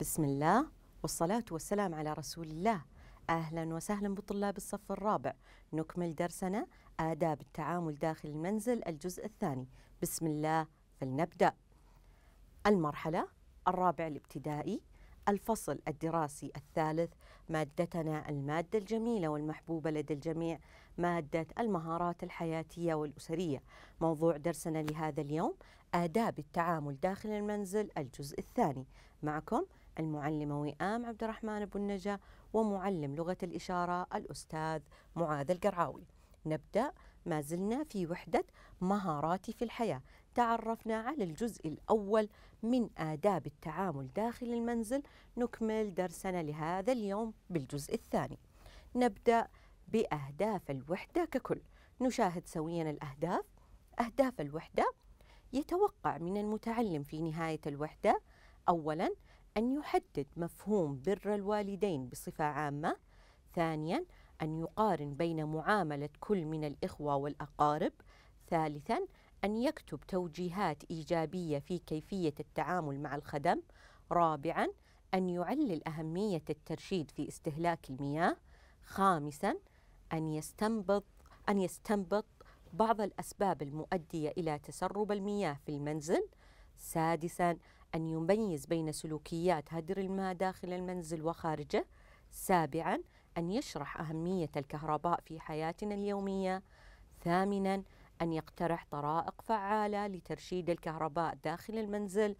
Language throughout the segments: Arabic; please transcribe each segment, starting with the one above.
بسم الله والصلاة والسلام على رسول الله. أهلا وسهلا بطلاب الصف الرابع. نكمل درسنا آداب التعامل داخل المنزل الجزء الثاني. بسم الله فلنبدأ. المرحلة الرابع الابتدائي الفصل الدراسي الثالث مادتنا المادة الجميلة والمحبوبة لدى الجميع مادة المهارات الحياتية والأسرية. موضوع درسنا لهذا اليوم آداب التعامل داخل المنزل الجزء الثاني. معكم المعلمة وئام عبد الرحمن أبو النجا ومعلم لغة الإشارة الأستاذ معاذ القرعاوي. نبدأ. ما زلنا في وحدة مهاراتي في الحياة. تعرفنا على الجزء الأول من آداب التعامل داخل المنزل. نكمل درسنا لهذا اليوم بالجزء الثاني. نبدأ بأهداف الوحدة ككل. نشاهد سويا الأهداف. أهداف الوحدة. يتوقع من المتعلم في نهاية الوحدة. أولا أن يحدد مفهوم بر الوالدين بصفة عامة. ثانيا أن يقارن بين معاملة كل من الإخوة والأقارب. ثالثا أن يكتب توجيهات إيجابية في كيفية التعامل مع الخدم. رابعا أن يعلل أهمية الترشيد في استهلاك المياه. خامسا أن يستنبط أن يستنبط بعض الأسباب المؤدية إلى تسرب المياه في المنزل. سادسا أن يميز بين سلوكيات هدر الماء داخل المنزل وخارجه سابعا أن يشرح أهمية الكهرباء في حياتنا اليومية ثامنا أن يقترح طرائق فعالة لترشيد الكهرباء داخل المنزل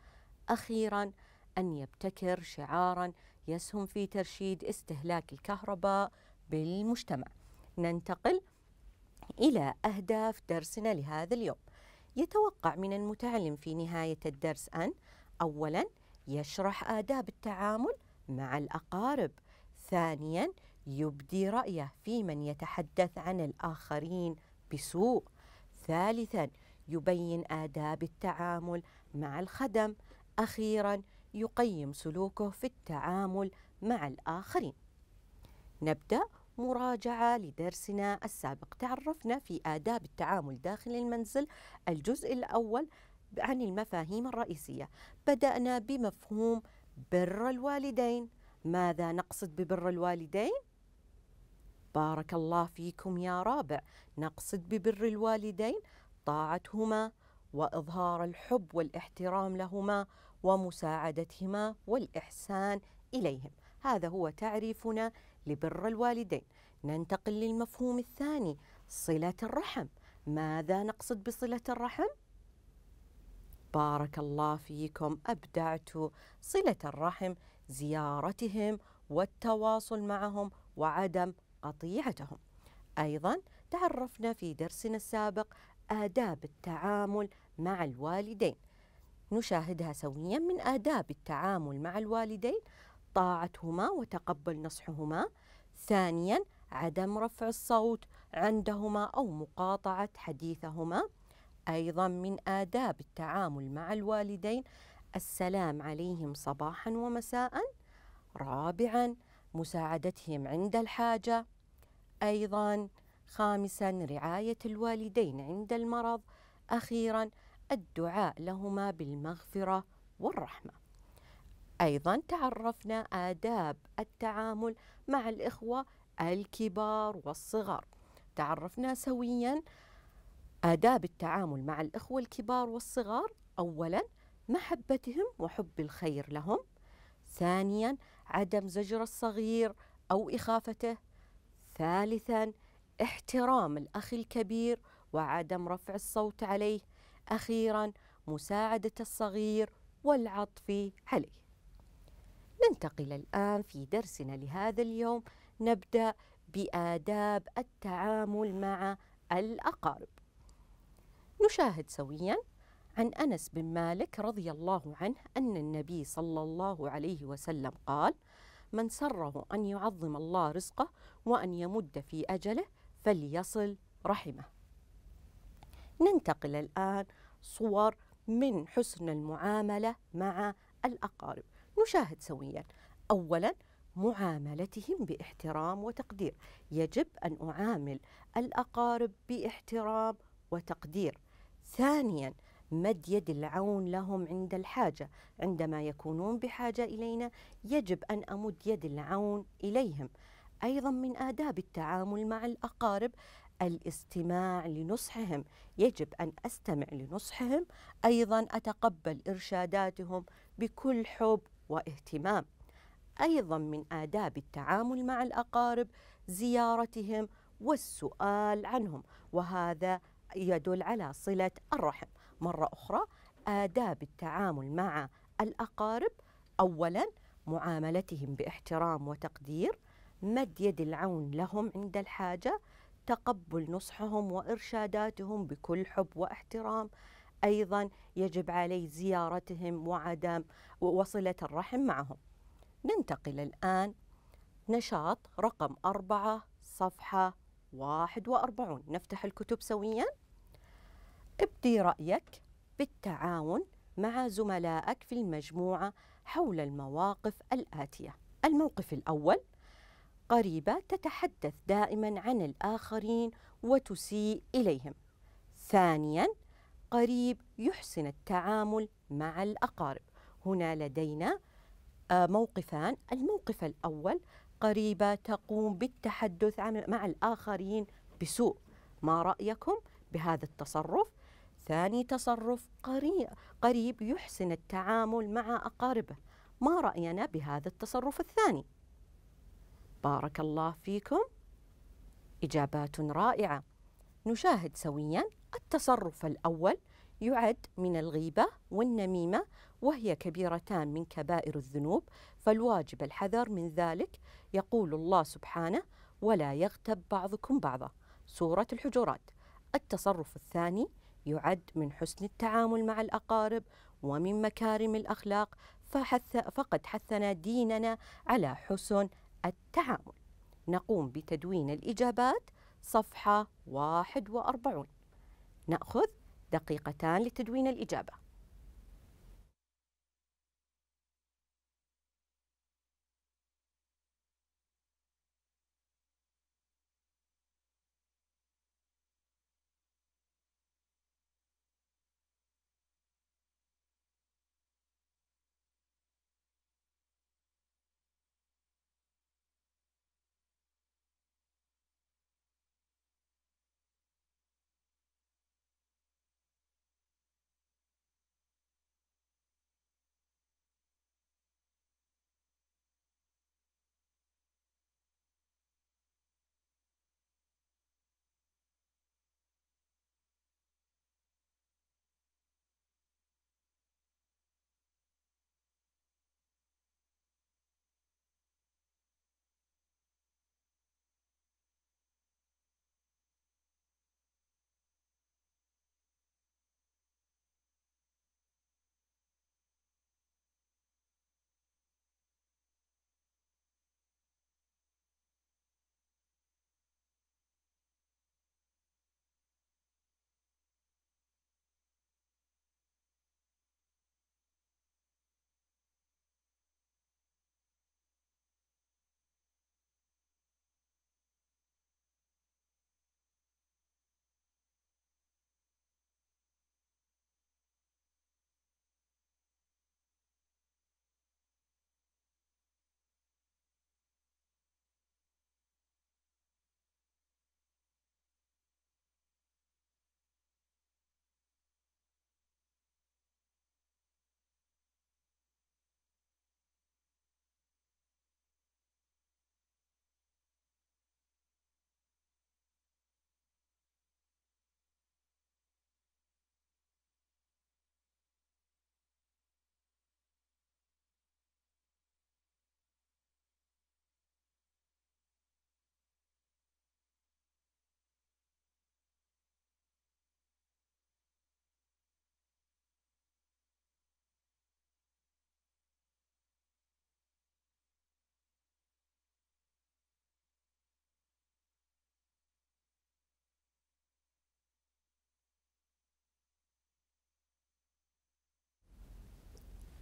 أخيرا أن يبتكر شعارا يسهم في ترشيد استهلاك الكهرباء بالمجتمع. ننتقل إلى أهداف درسنا لهذا اليوم. يتوقع من المتعلم في نهاية الدرس أن أولا يشرح آداب التعامل مع الأقارب. ثانيا يبدي رأيه في من يتحدث عن الآخرين بسوء. ثالثا يبين آداب التعامل مع الخدم. أخيرا يقيم سلوكه في التعامل مع الآخرين. نبدأ مراجعة لدرسنا السابق. تعرفنا في آداب التعامل داخل المنزل الجزء الأول عن المفاهيم الرئيسية. بدأنا بمفهوم بر الوالدين. ماذا نقصد ببر الوالدين؟ بارك الله فيكم يا رابع. نقصد ببر الوالدين طاعتهما وإظهار الحب والاحترام لهما ومساعدتهما والإحسان إليهم. هذا هو تعريفنا لبر الوالدين. ننتقل للمفهوم الثاني صلة الرحم. ماذا نقصد بصلة الرحم؟ بارك الله فيكم. أبدعت صلة الرحم زيارتهم والتواصل معهم وعدم قطيعتهم أيضا تعرفنا في درسنا السابق آداب التعامل مع الوالدين. نشاهدها سويا من آداب التعامل مع الوالدين طاعتهما وتقبل نصحهما. ثانيا عدم رفع الصوت عندهما أو مقاطعة حديثهما. أيضا من آداب التعامل مع الوالدين. السلام عليهم صباحا ومساء رابعا مساعدتهم عند الحاجة. أيضا خامسا رعاية الوالدين عند المرض. أخيرا الدعاء لهما بالمغفرة والرحمة. أيضا تعرفنا آداب التعامل مع الإخوة الكبار والصغار. تعرفنا سويا آداب التعامل مع الإخوة الكبار والصغار أولا محبتهم وحب الخير لهم ثانيا عدم زجر الصغير أو إخافته ثالثا احترام الأخ الكبير وعدم رفع الصوت عليه أخيرا مساعدة الصغير والعطف عليه. ننتقل الآن في درسنا لهذا اليوم نبدأ بآداب التعامل مع الأقارب. نشاهد سويا عن أنس بن مالك رضي الله عنه أن النبي صلى الله عليه وسلم قال من سره أن يعظم الله رزقه وأن يمد في أجله فليصل رحمه. ننتقل الآن صور من حسن المعاملة مع الأقارب. نشاهد سويا. أولا معاملتهم باحترام وتقدير. يجب أن أعامل الأقارب باحترام وتقدير. ثانيا مد يد العون لهم عند الحاجة. عندما يكونون بحاجة إلينا يجب أن أمد يد العون إليهم. أيضا من آداب التعامل مع الأقارب الاستماع لنصحهم. يجب أن أستمع لنصحهم. أيضا أتقبل إرشاداتهم بكل حب واهتمام. أيضا من آداب التعامل مع الأقارب زيارتهم والسؤال عنهم. وهذا يدل على صلة الرحم. مرة أخرى آداب التعامل مع الأقارب. أولا معاملتهم باحترام وتقدير. مد يد العون لهم عند الحاجة. تقبل نصحهم وإرشاداتهم بكل حب واحترام. أيضا يجب علي زيارتهم وعدم وصلة الرحم معهم. ننتقل الآن. نشاط رقم أربعة صفحة واحد وأربعون. نفتح الكتب سويا. ابدي رأيك بالتعاون مع زملائك في المجموعة حول المواقف الآتية. الموقف الأول قريبة تتحدث دائما عن الآخرين وتسيء إليهم. ثانيا قريب يحسن التعامل مع الأقارب. هنا لدينا آه، موقفان. الموقف الأول قريبة تقوم بالتحدث مع الآخرين بسوء. ما رأيكم بهذا التصرف؟ ثاني تصرف قريب يحسن التعامل مع أقاربه. ما رأينا بهذا التصرف الثاني؟ بارك الله فيكم. إجابات رائعة. نشاهد سويا التصرف الأول يعد من الغيبة والنميمة وهي كبيرتان من كبائر الذنوب فالواجب الحذر من ذلك. يقول الله سبحانه ولا يغتب بعضكم بعضا. سورة الحجرات. التصرف الثاني يعد من حسن التعامل مع الأقارب ومن مكارم الأخلاق فحث فقد حثنا ديننا على حسن التعامل. نقوم بتدوين الإجابات صفحة 41 نأخذ دقيقتان لتدوين الإجابة.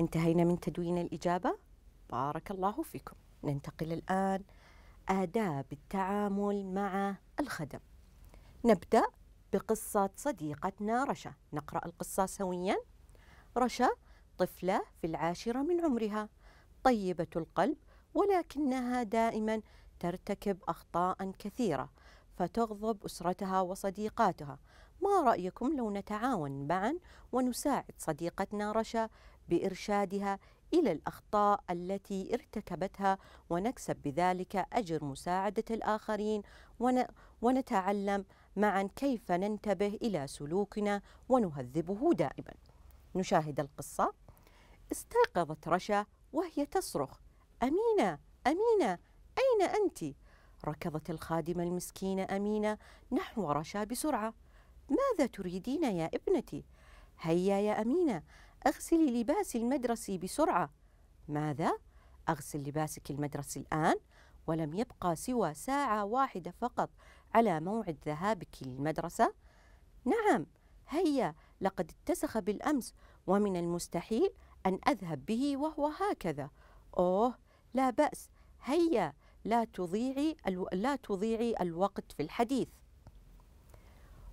انتهينا من تدوين الإجابة. بارك الله فيكم. ننتقل الآن. آداب التعامل مع الخدم. نبدأ بقصة صديقتنا رشا. نقرأ القصة سويا. رشا طفلة في العاشرة من عمرها طيبة القلب ولكنها دائما ترتكب أخطاء كثيرة فتغضب أسرتها وصديقاتها. ما رأيكم لو نتعاون معا ونساعد صديقتنا رشا بإرشادها إلى الأخطاء التي ارتكبتها ونكسب بذلك أجر مساعدة الآخرين ونتعلم معا كيف ننتبه إلى سلوكنا ونهذبه دائما نشاهد القصة استيقظت رشا وهي تصرخ أمينة أمينة أين أنت؟ ركضت الخادمة المسكينة أمينة نحو رشا بسرعة ماذا تريدين يا ابنتي؟ هيا يا أمينة أغسلي لباسي المدرسي بسرعة ماذا؟ أغسل لباسك المدرسي الآن؟ ولم يبقى سوى ساعة واحدة فقط على موعد ذهابك للمدرسة؟ نعم هيا لقد اتسخ بالأمس ومن المستحيل أن أذهب به وهو هكذا أوه لا بأس هيا لا تضيعي. لا تضيعي الوقت في الحديث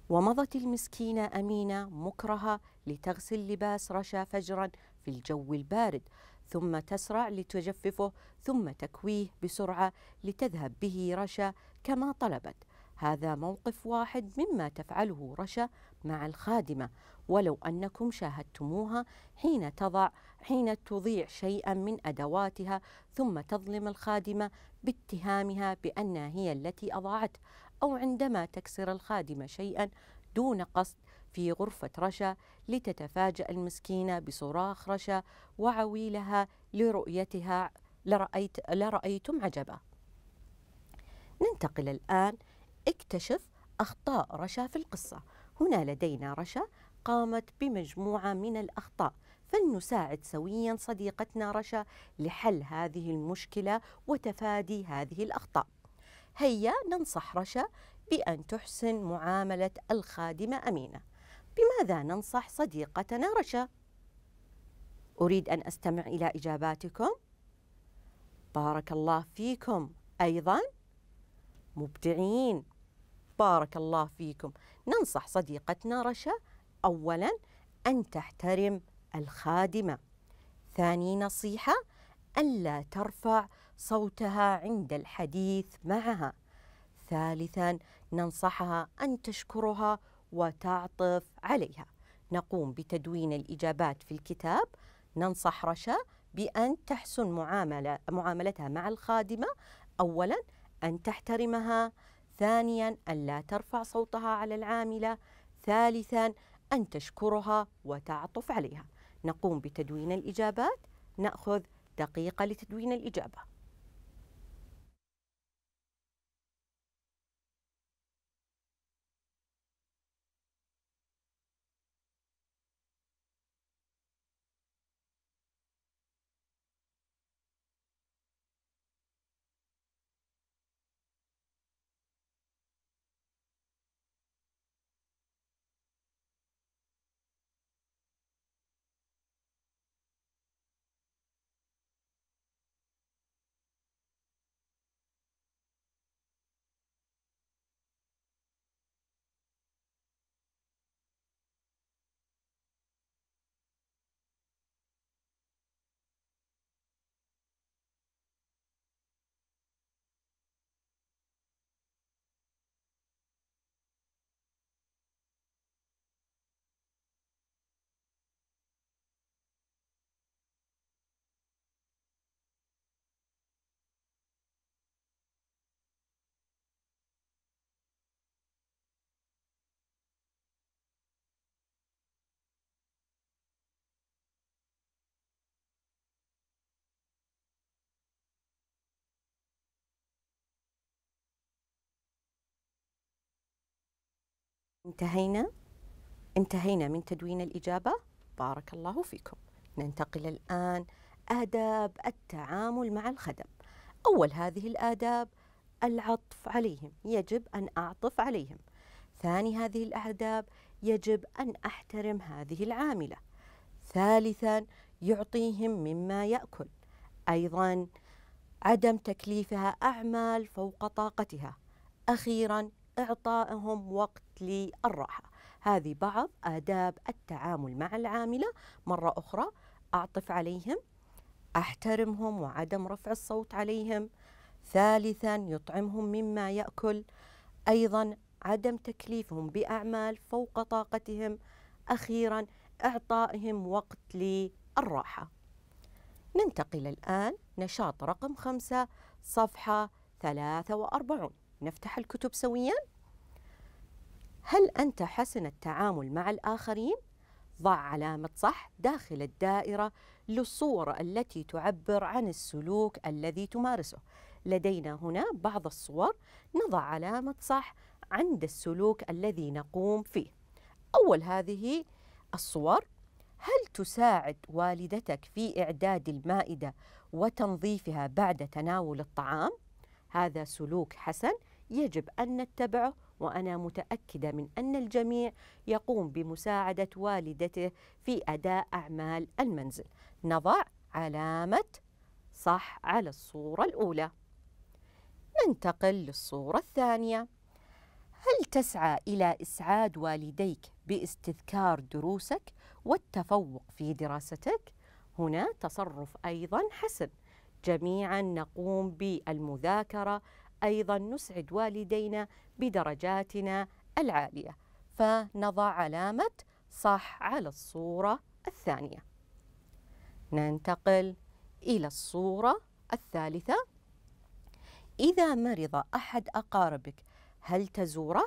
ومضت المسكينة أمينة مكرهة لتغسل لباس رشا فجرا في الجو البارد ثم تسرع لتجففه ثم تكويه بسرعة لتذهب به رشا كما طلبت. هذا موقف واحد مما تفعله رشا مع الخادمة. ولو أنكم شاهدتموها حين تضع حين تضيع شيئا من أدواتها ثم تظلم الخادمة باتهامها بأنها هي التي أضاعته أو عندما تكسر الخادمة شيئا دون قصد في غرفة رشا لتتفاجأ المسكينة بصراخ رشا وعويلها لرؤيتها لرأيت لرأيتم عجبا. ننتقل الآن. اكتشف أخطاء رشا في القصة. هنا لدينا رشا قامت بمجموعة من الأخطاء فلنساعد سويا صديقتنا رشا لحل هذه المشكلة وتفادي هذه الأخطاء. هيا ننصح رشا بأن تحسن معاملة الخادمة أمينة. بماذا ننصح صديقتنا رشا؟ أريد أن أستمع إلى إجاباتكم. بارك الله فيكم. أيضا مبدعين. بارك الله فيكم. ننصح صديقتنا رشا أولا أن تحترم الخادمة. ثاني نصيحة ألا ترفع صوتها عند الحديث معها. ثالثا ننصحها أن تشكرها وتعطف عليها. نقوم بتدوين الإجابات في الكتاب. ننصح رشا بأن تحسن معاملة معاملتها مع الخادمة. أولا أن تحترمها. ثانيا أن لا ترفع صوتها على العاملة. ثالثا أن تشكرها وتعطف عليها. نقوم بتدوين الإجابات. نأخذ دقيقة لتدوين الإجابة. انتهينا. انتهينا من تدوين الإجابة. بارك الله فيكم. ننتقل الآن. آداب التعامل مع الخدم. أول هذه الآداب العطف عليهم. يجب أن أعطف عليهم. ثاني هذه الآداب يجب أن أحترم هذه العاملة. ثالثا يعطيهم مما يأكل. أيضا عدم تكليفها أعمال فوق طاقتها. أخيرا إعطائهم وقت للراحة هذه بعض آداب التعامل مع العاملة. مرة أخرى أعطف عليهم أحترمهم وعدم رفع الصوت عليهم. ثالثا يطعمهم مما يأكل. أيضا عدم تكليفهم بأعمال فوق طاقتهم. أخيرا إعطائهم وقت للراحة. ننتقل الآن نشاط رقم خمسة صفحة ثلاثة وأربعون. نفتح الكتب سويا. هل أنت حسن التعامل مع الآخرين؟ ضع علامة صح داخل الدائرة للصور التي تعبر عن السلوك الذي تمارسه لدينا هنا بعض الصور نضع علامة صح عند السلوك الذي نقوم فيه أول هذه الصور هل تساعد والدتك في إعداد المائدة وتنظيفها بعد تناول الطعام؟ هذا سلوك حسن يجب أن نتبعه وأنا متأكدة من أن الجميع يقوم بمساعدة والدته في أداء أعمال المنزل. نضع علامة صح على الصورة الأولى. ننتقل للصورة الثانية. هل تسعى إلى إسعاد والديك باستذكار دروسك والتفوق في دراستك؟ هنا تصرف أيضا حسن جميعا نقوم بالمذاكرة أيضا نسعد والدينا بدرجاتنا العالية فنضع علامة صح على الصورة الثانية. ننتقل إلى الصورة الثالثة. إذا مرض أحد أقاربك هل تزوره؟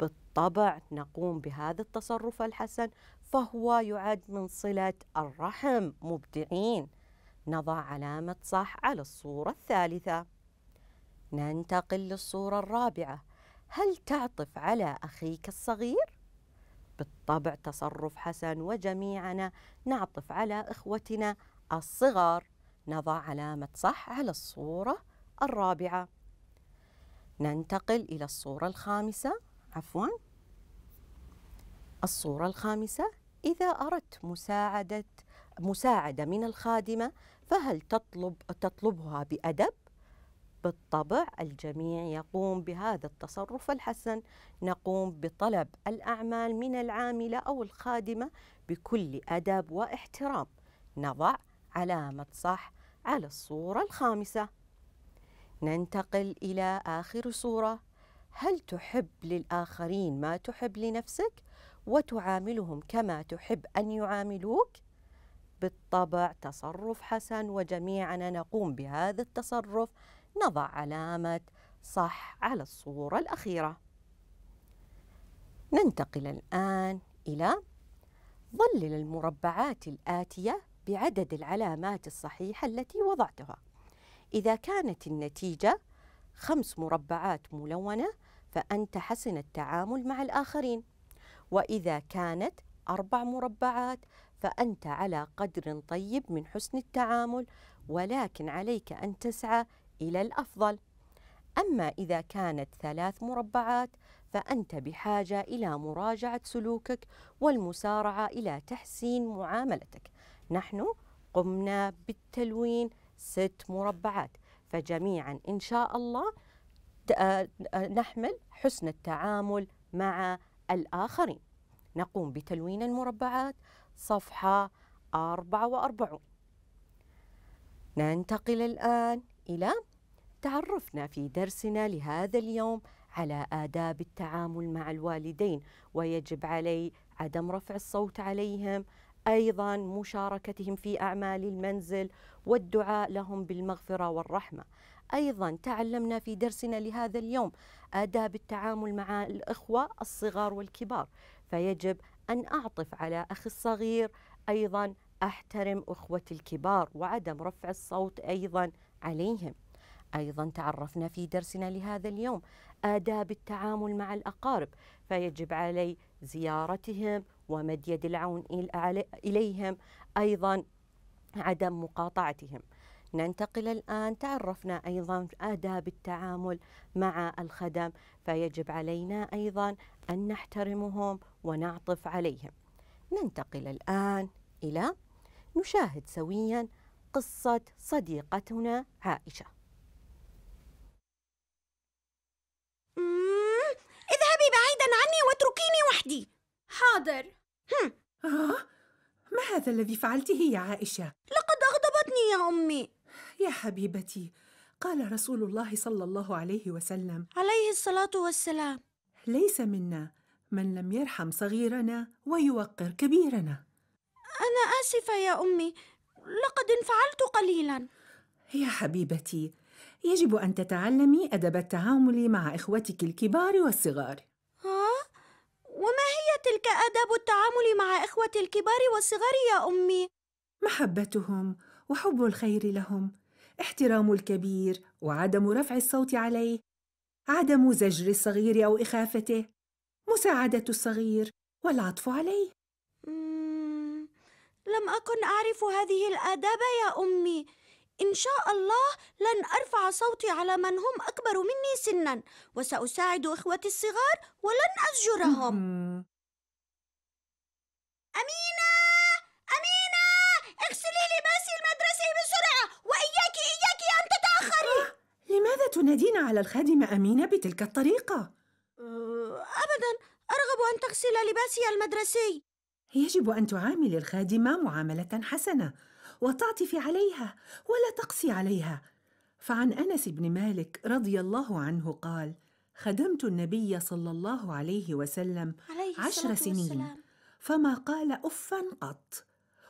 بالطبع نقوم بهذا التصرف الحسن فهو يعد من صلة الرحم مبدعين. نضع علامة صح على الصورة الثالثة. ننتقل للصورة الرابعة. هل تعطف على أخيك الصغير؟ بالطبع تصرف حسن وجميعنا. نعطف على إخوتنا الصغار. نضع علامة صح على الصورة الرابعة. ننتقل إلى الصورة الخامسة. عفوا. الصورة الخامسة. إذا أردت مساعدة مساعدة من الخادمة فهل تطلب تطلبها بأدب؟ بالطبع الجميع يقوم بهذا التصرف الحسن. نقوم بطلب الأعمال من العاملة أو الخادمة بكل أدب واحترام. نضع علامة صح على الصورة الخامسة. ننتقل إلى آخر صورة. هل تحب للآخرين ما تحب لنفسك وتعاملهم كما تحب أن يعاملوك؟ بالطبع تصرف حسن وجميعنا نقوم بهذا التصرف. نضع علامة صح على الصورة الأخيرة. ننتقل الآن إلى ظلل المربعات الآتية بعدد العلامات الصحيحة التي وضعتها. إذا كانت النتيجة خمس مربعات ملونة فأنت حسن التعامل مع الآخرين. وإذا كانت أربع مربعات فأنت على قدر طيب من حسن التعامل ولكن عليك أن تسعى إلى الأفضل. أما إذا كانت ثلاث مربعات فأنت بحاجة إلى مراجعة سلوكك والمسارعة إلى تحسين معاملتك. نحن قمنا بالتلوين ست مربعات. فجميعا إن شاء الله آه، نحمل حسن التعامل مع الآخرين. نقوم بتلوين المربعات صفحة 44 ننتقل الآن إلى تعرفنا في درسنا لهذا اليوم على آداب التعامل مع الوالدين ويجب علي عدم رفع الصوت عليهم أيضا مشاركتهم في أعمال المنزل والدعاء لهم بالمغفرة والرحمة. أيضا تعلمنا في درسنا لهذا اليوم آداب التعامل مع الإخوة الصغار والكبار فيجب أن أعطف على أخي الصغير أيضا أحترم أخوتي الكبار وعدم رفع الصوت أيضا عليهم. أيضا تعرفنا في درسنا لهذا اليوم آداب التعامل مع الأقارب فيجب علي زيارتهم ومد يد العون إليهم. أيضا عدم مقاطعتهم. ننتقل الآن تعرفنا أيضا آداب التعامل مع الخدم فيجب علينا أيضا أن نحترمهم ونعطف عليهم. ننتقل الآن إلى نشاهد سويا قصة صديقتنا عائشة. Mm. وحدي. حاضر. هم. آه ما هذا الذي فعلته يا عائشة؟ لقد أغضبتني يا أمي. يا حبيبتي قال رسول الله صلى الله عليه وسلم. عليه الصلاة والسلام. ليس منا من لم يرحم صغيرنا ويوقر كبيرنا. أنا آسفة يا أمي. لقد انفعلت قليلا يا حبيبتي يجب أن تتعلمي أدب التعامل مع إخوتك الكبار والصغار ها؟ وما هي تلك آداب التعامل مع إخوتي الكبار والصغار يا أمي؟ محبتهم وحب الخير لهم احترام الكبير وعدم رفع الصوت عليه عدم زجر الصغير أو إخافته مساعدة الصغير والعطف عليه لم أكن أعرف هذه الآداب يا أمي. إن شاء الله لن أرفع صوتي على من هم أكبر مني سنا وسأساعد إخوتي الصغار ولن أزجرهم. أمينة! أمينة! اغسلي لباسي المدرسي بسرعة واياك اياك أن تتأخري. آه، لماذا تنادين على الخادمه أمينة بتلك الطريقة؟ أه، ابدا أرغب أن تغسل لباسي المدرسي. يجب أن تعاملي الخادمة معاملة حسنة وتعطفي عليها ولا تقسي عليها. فعن أنس بن مالك رضي الله عنه قال خدمت النبي صلى الله عليه وسلم عليه عشر سنين والسلام. فما قال افا قط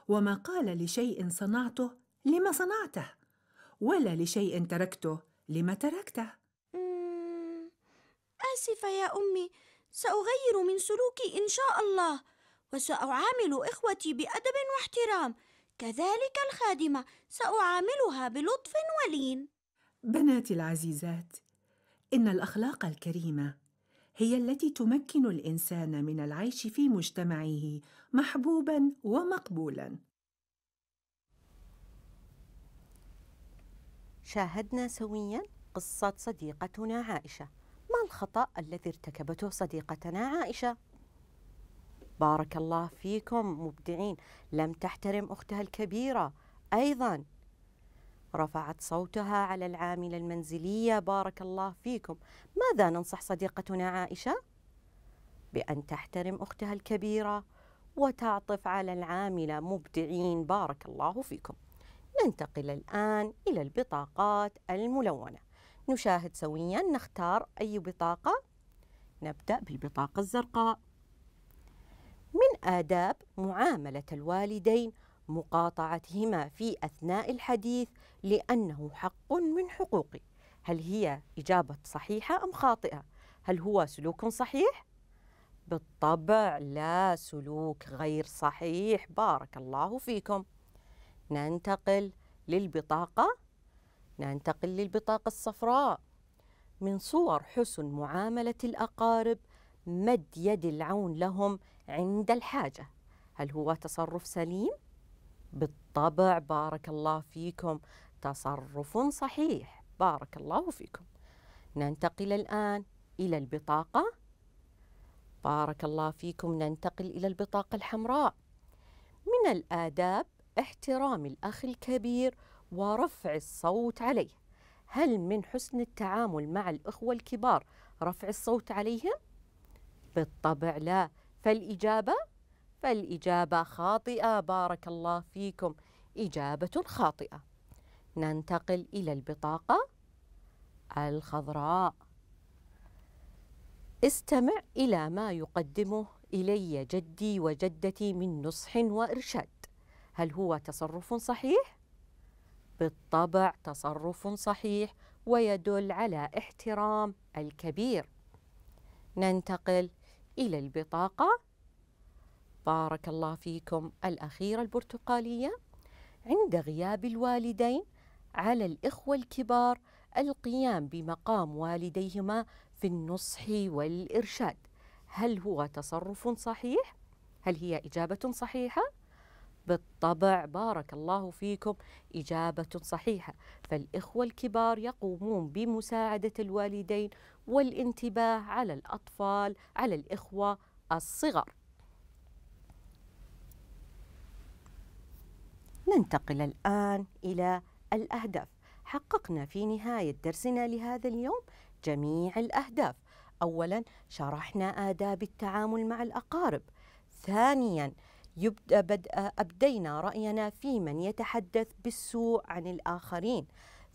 وما قال لشيء صنعته لما صنعته ولا لشيء تركته لما تركته. آسفة يا أمي سأغير من سلوكي إن شاء الله. وسأعامل إخوتي بأدب واحترام. كذلك الخادمة سأعاملها بلطف ولين. بناتي العزيزات إن الأخلاق الكريمة هي التي تمكن الإنسان من العيش في مجتمعه محبوبا ومقبولا. شاهدنا سويا قصة صديقتنا عائشة. ما الخطأ الذي ارتكبته صديقتنا عائشة؟ بارك الله فيكم. مبدعين لم تحترم أختها الكبيرة. أيضا رفعت صوتها على العاملة المنزلية. بارك الله فيكم. ماذا ننصح صديقتنا عائشة؟ بأن تحترم أختها الكبيرة وتعطف على العاملة. مبدعين بارك الله فيكم. ننتقل الآن إلى البطاقات الملونة. نشاهد سويا نختار أي بطاقة. نبدأ بالبطاقة الزرقاء. من آداب معاملة الوالدين مقاطعتهما في أثناء الحديث لأنه حق من حقوقي. هل هي إجابة صحيحة أم خاطئة؟ هل هو سلوك صحيح؟ بالطبع لا سلوك غير صحيح. بارك الله فيكم. ننتقل للبطاقة. ننتقل للبطاقة الصفراء. من صور حسن معاملة الأقارب مد يد العون لهم عند الحاجة. هل هو تصرف سليم؟ بالطبع بارك الله فيكم. تصرف صحيح بارك الله فيكم. ننتقل الآن إلى البطاقة. بارك الله فيكم. ننتقل إلى البطاقة الحمراء. من الآداب احترام الأخ الكبير ورفع الصوت عليه. هل من حسن التعامل مع الأخوة الكبار رفع الصوت عليهم؟ بالطبع لا. فالإجابة فالإجابة خاطئة بارك الله فيكم. إجابة خاطئة. ننتقل إلى البطاقة الخضراء. استمع إلى ما يقدمه إلي جدي وجدتي من نصح وإرشاد. هل هو تصرف صحيح؟ بالطبع تصرف صحيح ويدل على احترام الكبير. ننتقل إلى البطاقة بارك الله فيكم الأخيرة البرتقالية عند غياب الوالدين على الإخوة الكبار القيام بمقام والديهما في النصح والإرشاد هل هو تصرف صحيح؟ هل هي إجابة صحيحة؟ بالطبع. بارك الله فيكم. إجابة صحيحة. فالإخوة الكبار يقومون بمساعدة الوالدين والانتباه على الأطفال على الإخوة الصغار. ننتقل الآن إلى الأهداف. حققنا في نهاية درسنا لهذا اليوم جميع الأهداف. أولا شرحنا آداب التعامل مع الأقارب. ثانيا يبدأ بدأ أبدينا رأينا في من يتحدث بالسوء عن الآخرين.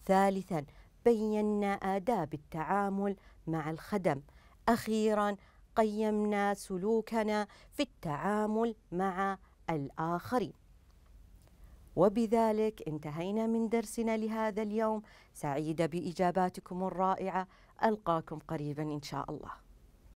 ثالثا بينا آداب التعامل مع الخدم. أخيرا قيمنا سلوكنا في التعامل مع الآخرين. وبذلك انتهينا من درسنا لهذا اليوم. سعيدة بإجاباتكم الرائعة. ألقاكم قريبا إن شاء الله.